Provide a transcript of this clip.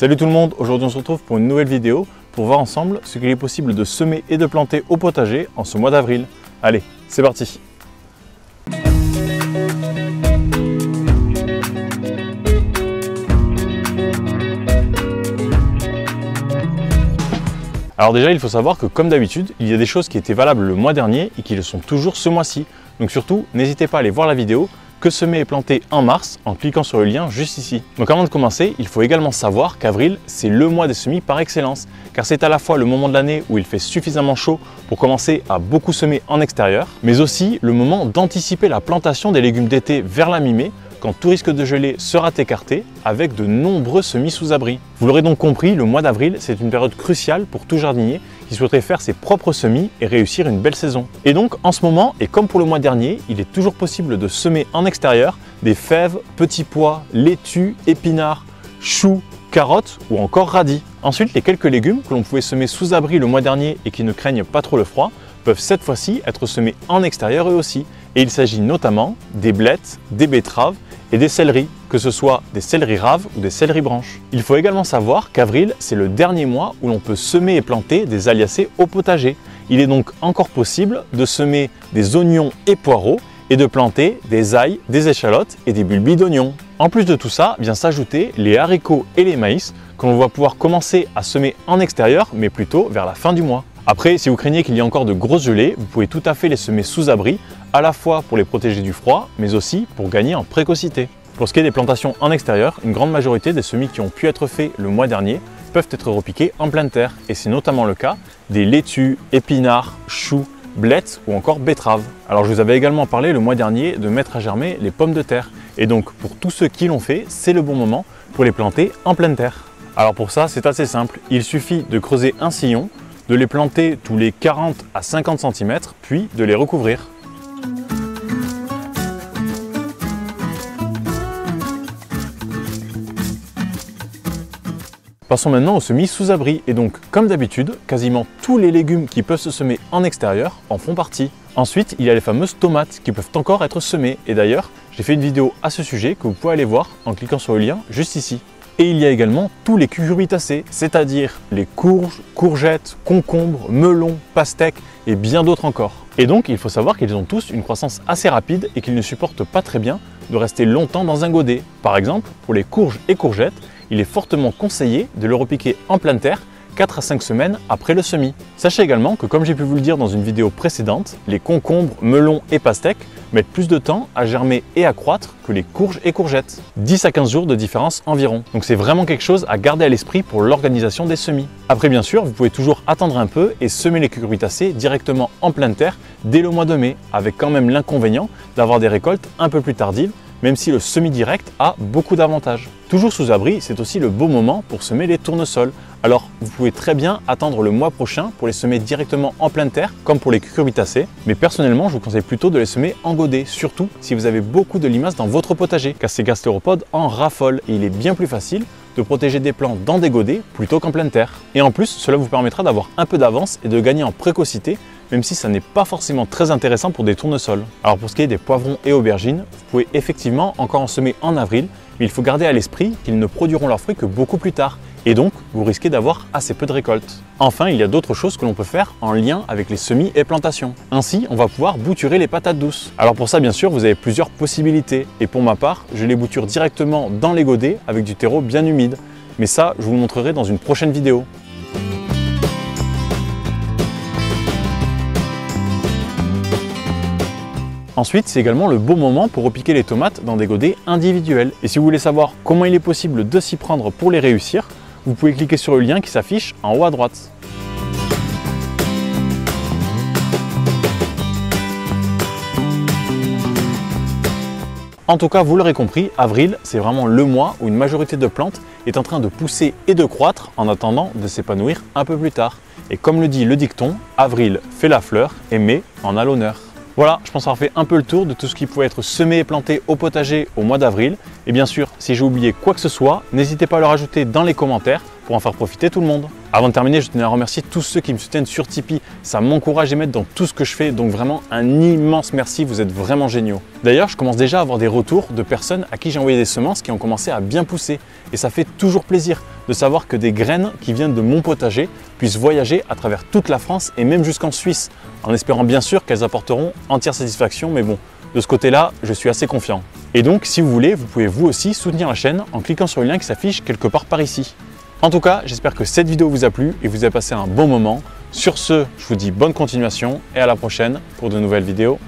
Salut tout le monde, aujourd'hui on se retrouve pour une nouvelle vidéo pour voir ensemble ce qu'il est possible de semer et de planter au potager en ce mois d'avril. Allez, c'est parti Alors déjà, il faut savoir que comme d'habitude, il y a des choses qui étaient valables le mois dernier et qui le sont toujours ce mois-ci. Donc surtout, n'hésitez pas à aller voir la vidéo que semer et planter en mars en cliquant sur le lien juste ici. Donc avant de commencer, il faut également savoir qu'avril, c'est le mois des semis par excellence, car c'est à la fois le moment de l'année où il fait suffisamment chaud pour commencer à beaucoup semer en extérieur, mais aussi le moment d'anticiper la plantation des légumes d'été vers la mi-mai quand tout risque de gelée sera écarté avec de nombreux semis sous abri. Vous l'aurez donc compris, le mois d'avril, c'est une période cruciale pour tout jardinier qui souhaiterait faire ses propres semis et réussir une belle saison. Et donc en ce moment, et comme pour le mois dernier, il est toujours possible de semer en extérieur des fèves, petits pois, laitues, épinards, choux, carottes ou encore radis. Ensuite, les quelques légumes que l'on pouvait semer sous abri le mois dernier et qui ne craignent pas trop le froid peuvent cette fois-ci être semés en extérieur eux aussi. Et il s'agit notamment des blettes, des betteraves et des céleris, que ce soit des céleris raves ou des céleris branches. Il faut également savoir qu'avril, c'est le dernier mois où l'on peut semer et planter des aliacées au potager. Il est donc encore possible de semer des oignons et poireaux et de planter des ailles, des échalotes et des bulbis d'oignons. En plus de tout ça, vient s'ajouter les haricots et les maïs que l'on va pouvoir commencer à semer en extérieur, mais plutôt vers la fin du mois. Après, si vous craignez qu'il y ait encore de grosses gelées, vous pouvez tout à fait les semer sous abri, à la fois pour les protéger du froid, mais aussi pour gagner en précocité. Pour ce qui est des plantations en extérieur, une grande majorité des semis qui ont pu être faits le mois dernier peuvent être repiqués en pleine terre, et c'est notamment le cas des laitues, épinards, choux, blettes ou encore betteraves. Alors je vous avais également parlé le mois dernier de mettre à germer les pommes de terre, et donc pour tous ceux qui l'ont fait, c'est le bon moment pour les planter en pleine terre. Alors pour ça, c'est assez simple, il suffit de creuser un sillon, de les planter tous les 40 à 50 cm, puis de les recouvrir. Passons maintenant aux semis sous abri et donc comme d'habitude, quasiment tous les légumes qui peuvent se semer en extérieur en font partie. Ensuite, il y a les fameuses tomates qui peuvent encore être semées et d'ailleurs, j'ai fait une vidéo à ce sujet que vous pouvez aller voir en cliquant sur le lien juste ici. Et il y a également tous les cucurbitacées, c'est-à-dire les courges, courgettes, concombres, melons, pastèques et bien d'autres encore. Et donc, il faut savoir qu'ils ont tous une croissance assez rapide et qu'ils ne supportent pas très bien de rester longtemps dans un godet. Par exemple, pour les courges et courgettes, il est fortement conseillé de le repiquer en pleine terre 4 à 5 semaines après le semis. Sachez également que comme j'ai pu vous le dire dans une vidéo précédente, les concombres, melons et pastèques mettent plus de temps à germer et à croître que les courges et courgettes. 10 à 15 jours de différence environ. Donc c'est vraiment quelque chose à garder à l'esprit pour l'organisation des semis. Après bien sûr, vous pouvez toujours attendre un peu et semer les cucurbitacées directement en pleine terre dès le mois de mai, avec quand même l'inconvénient d'avoir des récoltes un peu plus tardives même si le semi-direct a beaucoup d'avantages. Toujours sous abri, c'est aussi le beau moment pour semer les tournesols. Alors vous pouvez très bien attendre le mois prochain pour les semer directement en pleine terre, comme pour les cucurbitacées, mais personnellement je vous conseille plutôt de les semer en godet, surtout si vous avez beaucoup de limaces dans votre potager, car ces gastéropodes en raffolent et il est bien plus facile de protéger des plants dans des godets plutôt qu'en pleine terre. Et en plus, cela vous permettra d'avoir un peu d'avance et de gagner en précocité même si ça n'est pas forcément très intéressant pour des tournesols. Alors pour ce qui est des poivrons et aubergines, vous pouvez effectivement encore en semer en avril, mais il faut garder à l'esprit qu'ils ne produiront leurs fruits que beaucoup plus tard, et donc vous risquez d'avoir assez peu de récoltes. Enfin, il y a d'autres choses que l'on peut faire en lien avec les semis et plantations. Ainsi, on va pouvoir bouturer les patates douces. Alors pour ça, bien sûr, vous avez plusieurs possibilités, et pour ma part, je les bouture directement dans les godets avec du terreau bien humide. Mais ça, je vous le montrerai dans une prochaine vidéo. Ensuite, c'est également le bon moment pour repiquer les tomates dans des godets individuels. Et si vous voulez savoir comment il est possible de s'y prendre pour les réussir, vous pouvez cliquer sur le lien qui s'affiche en haut à droite. En tout cas, vous l'aurez compris, avril, c'est vraiment le mois où une majorité de plantes est en train de pousser et de croître en attendant de s'épanouir un peu plus tard. Et comme le dit le dicton, avril fait la fleur et mai en a l'honneur. Voilà, je pense avoir fait un peu le tour de tout ce qui pouvait être semé et planté au potager au mois d'avril. Et bien sûr, si j'ai oublié quoi que ce soit, n'hésitez pas à le rajouter dans les commentaires pour en faire profiter tout le monde. Avant de terminer, je tenais à remercier tous ceux qui me soutiennent sur Tipeee. Ça m'encourage et m'aide dans tout ce que je fais, donc vraiment un immense merci, vous êtes vraiment géniaux. D'ailleurs, je commence déjà à avoir des retours de personnes à qui j'ai envoyé des semences qui ont commencé à bien pousser. Et ça fait toujours plaisir de savoir que des graines qui viennent de mon potager puissent voyager à travers toute la France et même jusqu'en Suisse, en espérant bien sûr qu'elles apporteront entière satisfaction, mais bon, de ce côté-là, je suis assez confiant. Et donc, si vous voulez, vous pouvez vous aussi soutenir la chaîne en cliquant sur le lien qui s'affiche quelque part par ici. En tout cas, j'espère que cette vidéo vous a plu et vous avez passé un bon moment. Sur ce, je vous dis bonne continuation et à la prochaine pour de nouvelles vidéos.